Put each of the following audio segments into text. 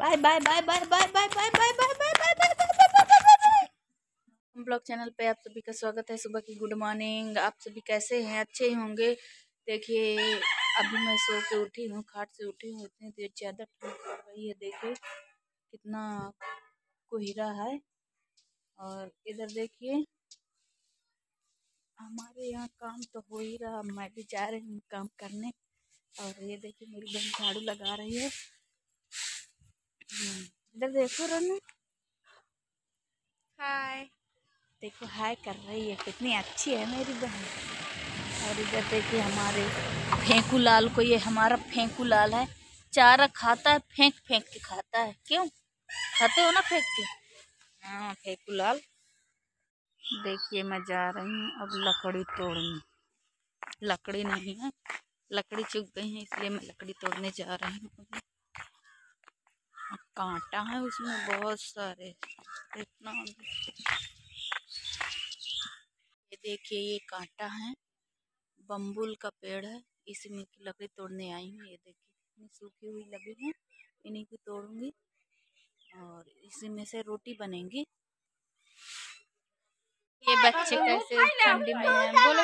Bye bye bye bye bye bye bye bye bye bye bye bye हम blog channel पे आप सभी का स्वागत है सुबह की गुड मॉर्निंग आप सभी कैसे हैं अच्छे ही होंगे देखिए अभी मैं सो के उठी हूँ खाट से उठी हूँ इतनी देर ज़्यादा ठंड पड़ रही है देखिए कितना कोहरा है और इधर देखिए हमारे यहाँ काम तो हो ही रहा मैं भी जा रही हूँ काम करने और ये देखिए मेरी बहन झाड़ू लगा रही है हम्म, इधर देखो रनु। हाय। देखो हाय कर रही है कितनी अच्छी है मेरी बहन। और इधर देखिए हमारे फेंकू लाल को ये हमारा फेंकू लाल है। चारा खाता है फेंक फेंक के खाता है। क्यों? खाते हो ना फेंक के? हाँ फेंकू लाल। देखिए मैं जा रही हूँ अब लकड़ी तोड़ने। लकड़ी नहीं है लकड़ी चुग गई है इसलिए मैं लकड़ी तोड़ने जा रही हूँ। अभी कांटा है उसमें बहुत सारे देखना ये देखिए, ये कांटा है। बम्बुल का पेड़ है। इसमें की लकड़ी तोड़ने आई हूँ। ये देखिए सूखी हुई लगी है। इन्हीं को तोड़ूँगी और इसी में से रोटी बनेगी। ये बच्चे कैसे ठंडी में हैं? बोलो।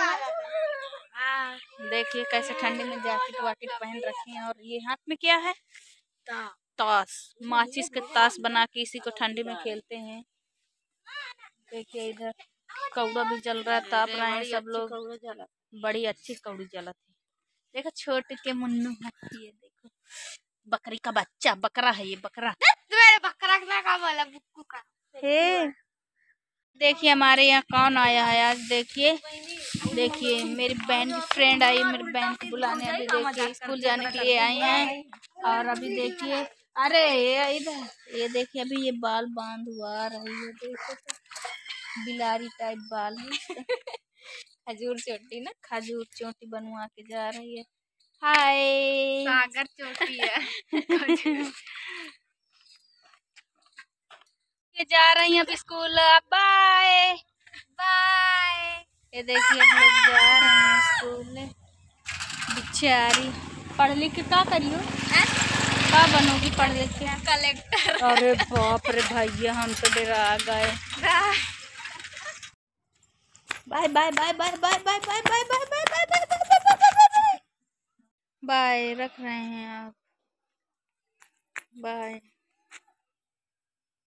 देखिए, कैसे ठंडी में जैकेट वाकेट पहन रखे हैं और ये हाथ में क्या है? ताश माचिस के ताश बना के इसी को ठंडी में खेलते हैं। देखिए इधर कौड़ा भी जल रहा है ताप रहे हैं सब लोग बड़ी अच्छी कौड़ी जलत है देखो छोटे के मुन्नू है ये देखो। बकरी का बच्चा बकरा है ये बकरा। मेरे बकरा का का बोला बुक्कू का। हे। देखिए हमारे यहाँ कौन आया है आज देखिए। देखिए मेरी बहन की फ्रेंड आई मेरी बहन को बुलाने अभी देखिए स्कूल जाने के लिए आई हैं। और अभी देखिए अरे ये इधर ये देखिए अभी ये बाल बाँध हुआ रही है देखो तो। बिलारी टाइप बाल है खजूर चोटी ना? खजूर चोटी बनवा के जा रही है। हाय सागर चोटी है। ये जा रही हैं अब स्कूल बाय बाय ये देखिए अब लोग जा रहे हैं स्कूल बिचारी पढ़ लिख के क्या करियो क्या बनोगी पढ़ लिख के कलेक्टर अरे बाप रे भैया हम तो डरा गए bye bye bye bye bye bye bye bye bye bye bye bye bye bye bye bye bye रख रहे हैं आप बाय